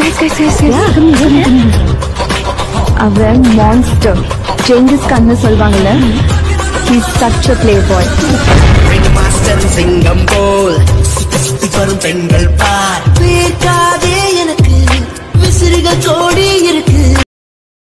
guys, guys, guys, guys. Come here, come here, come here. அவன் monster Genghis Khan சொல்வாங்கல்ல he's such a playboy master சிங்கம் போல் சுத்தி சுத்தி வரும் பெண்கள் பார்